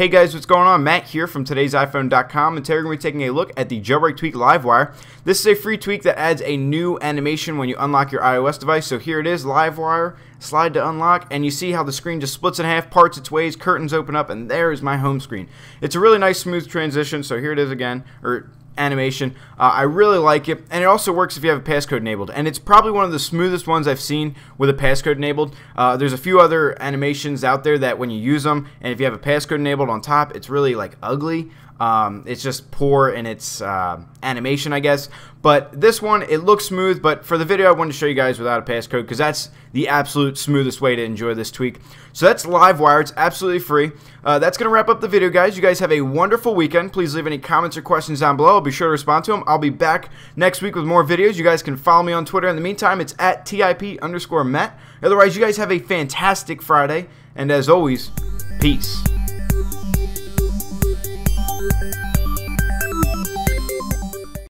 Hey guys, what's going on? Matt here from today's iPhone.com and today we're going to be taking a look at the Jailbreak Tweak Livewire. This is a free tweak that adds a new animation when you unlock your iOS device. So here it is, Livewire, slide to unlock, and you see how the screen just splits in half, parts its ways, curtains open up, and there is my home screen. It's a really nice smooth transition, so here it is again, or animation. Uh, I really like it, and it also works if you have a passcode enabled. And it's probably one of the smoothest ones I've seen with a passcode enabled. Uh, there's a few other animations out there that when you use them, and if you have a passcode enabled on top, it's really like ugly. Um, it's just poor in its uh, animation, I guess. But this one, it looks smooth, but for the video, I wanted to show you guys without a passcode because that's the absolute smoothest way to enjoy this tweak. So that's Livewire. It's absolutely free. Uh, that's going to wrap up the video, guys. You guys have a wonderful weekend. Please leave any comments or questions down below. Be sure to respond to them. I'll be back next week with more videos. You guys can follow me on Twitter. In the meantime, it's at TIP underscore Matt. Otherwise, you guys have a fantastic Friday. And as always, peace.